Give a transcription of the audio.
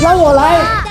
让我来。